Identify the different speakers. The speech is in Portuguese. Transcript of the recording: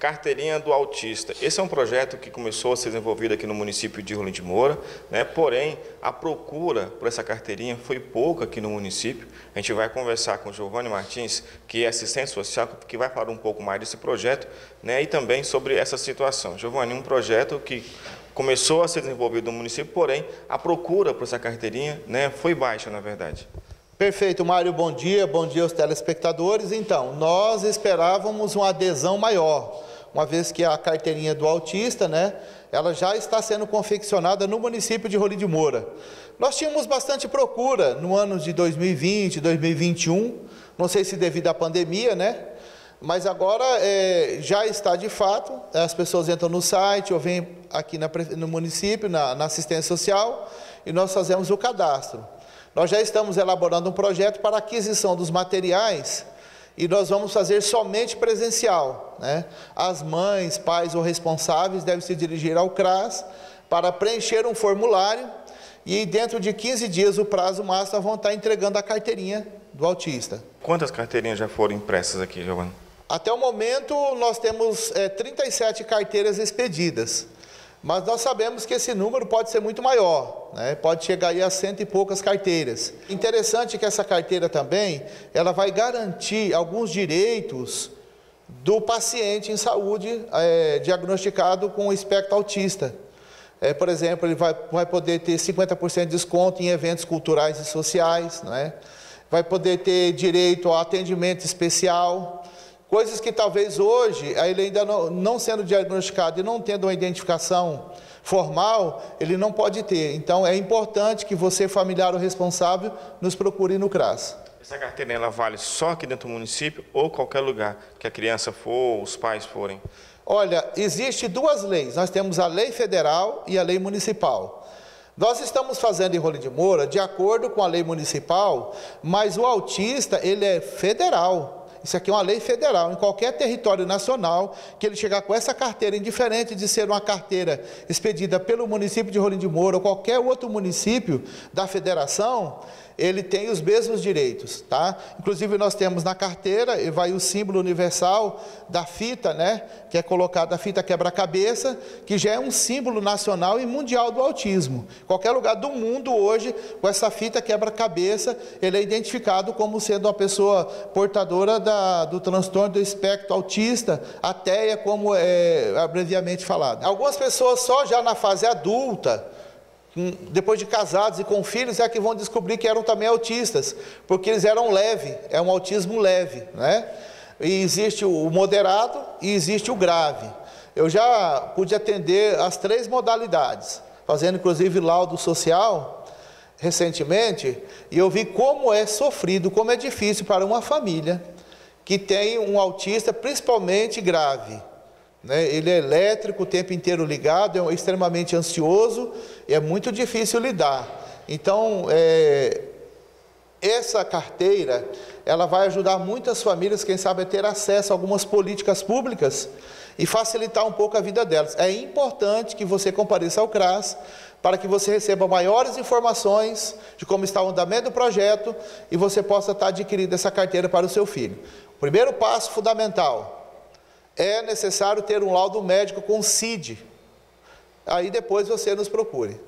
Speaker 1: Carteirinha do Autista. Esse é um projeto que começou a ser desenvolvido aqui no município de Rolim de Moura, né? porém a procura por essa carteirinha foi pouca aqui no município. A gente vai conversar com o Giovanni Martins, que é assistente social, que vai falar um pouco mais desse projeto né? e também sobre essa situação. Giovanni, um projeto que começou a ser desenvolvido no município, porém a procura por essa carteirinha né? foi baixa, na verdade.
Speaker 2: Perfeito, Mário, bom dia, bom dia aos telespectadores. Então, nós esperávamos uma adesão maior uma vez que a carteirinha do autista, né, ela já está sendo confeccionada no município de Rolim de Moura. Nós tínhamos bastante procura no ano de 2020, 2021, não sei se devido à pandemia, né, mas agora é, já está de fato, as pessoas entram no site ou vêm aqui na, no município, na, na assistência social, e nós fazemos o cadastro. Nós já estamos elaborando um projeto para aquisição dos materiais e nós vamos fazer somente presencial. Né? As mães, pais ou responsáveis devem se dirigir ao CRAS para preencher um formulário e dentro de 15 dias, o prazo máximo, vão estar entregando a carteirinha do autista.
Speaker 1: Quantas carteirinhas já foram impressas aqui, Giovanni?
Speaker 2: Até o momento, nós temos é, 37 carteiras expedidas. Mas nós sabemos que esse número pode ser muito maior, né? pode chegar aí a cento e poucas carteiras. Interessante que essa carteira também, ela vai garantir alguns direitos do paciente em saúde é, diagnosticado com espectro autista. É, por exemplo, ele vai, vai poder ter 50% de desconto em eventos culturais e sociais, né? vai poder ter direito ao atendimento especial, Coisas que talvez hoje, ele ainda não, não sendo diagnosticado e não tendo uma identificação formal, ele não pode ter. Então é importante que você, familiar ou responsável, nos procure no CRAS.
Speaker 1: Essa carteira ela vale só aqui dentro do município ou qualquer lugar que a criança for, os pais forem?
Speaker 2: Olha, existe duas leis. Nós temos a lei federal e a lei municipal. Nós estamos fazendo em Rolim de Moura de acordo com a lei municipal, mas o autista ele é federal. Isso aqui é uma lei federal. Em qualquer território nacional que ele chegar com essa carteira, indiferente de ser uma carteira expedida pelo município de Rolim de Moura ou qualquer outro município da federação, ele tem os mesmos direitos, tá? Inclusive nós temos na carteira, vai o símbolo universal da fita, né? Que é colocada a fita quebra-cabeça, que já é um símbolo nacional e mundial do autismo. Qualquer lugar do mundo hoje, com essa fita quebra-cabeça, ele é identificado como sendo uma pessoa portadora da, do transtorno do espectro autista, a TEA, como é abreviamente falado. Algumas pessoas só já na fase adulta, depois de casados e com filhos, é que vão descobrir que eram também autistas, porque eles eram leve, é um autismo leve, né? E existe o moderado e existe o grave. Eu já pude atender as três modalidades, fazendo inclusive laudo social recentemente, e eu vi como é sofrido, como é difícil para uma família que tem um autista, principalmente grave. Né? Ele é elétrico, o tempo inteiro ligado, é extremamente ansioso e é muito difícil lidar. Então, é, essa carteira, ela vai ajudar muitas famílias, quem sabe, a ter acesso a algumas políticas públicas e facilitar um pouco a vida delas. É importante que você compareça ao CRAS para que você receba maiores informações de como está o andamento do projeto e você possa estar adquirindo essa carteira para o seu filho. Primeiro passo fundamental, é necessário ter um laudo médico com CID. Aí depois você nos procure.